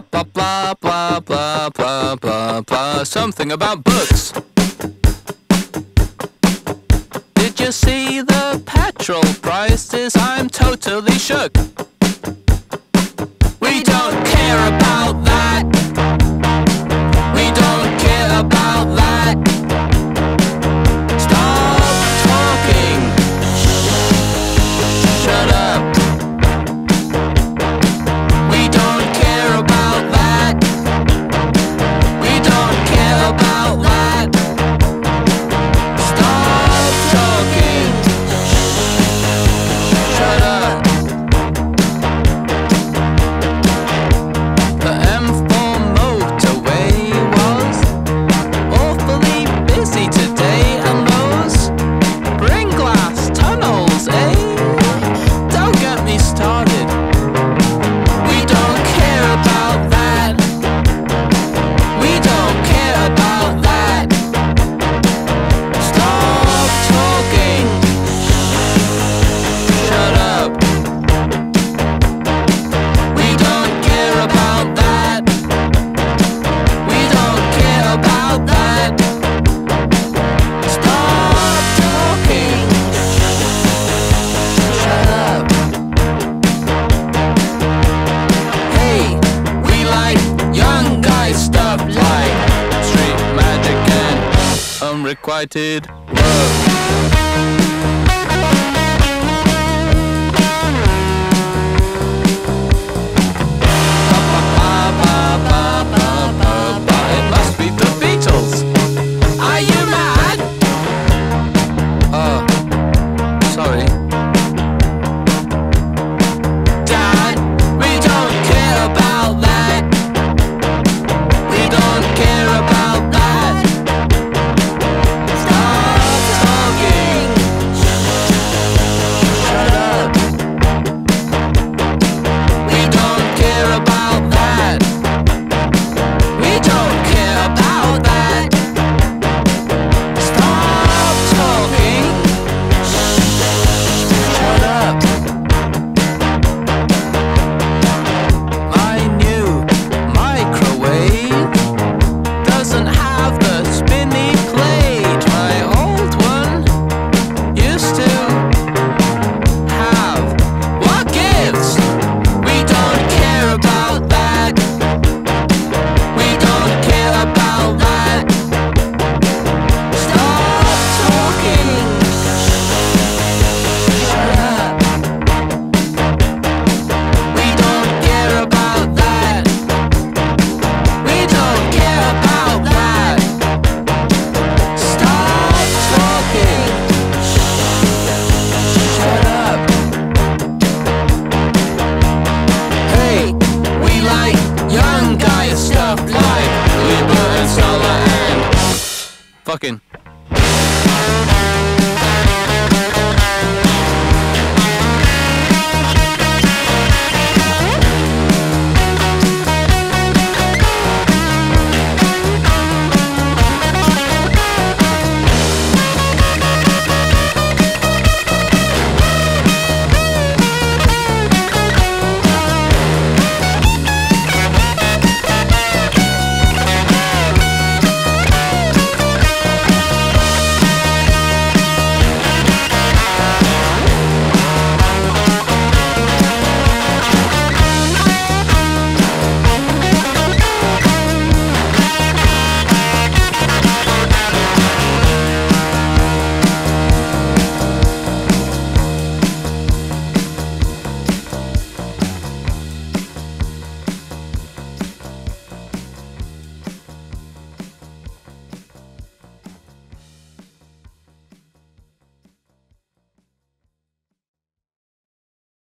blah blah blah blah blah blah blah blah something about books. Did you see the petrol prices? I'm totally shook. We don't care about that. Quieted. love. Fucking.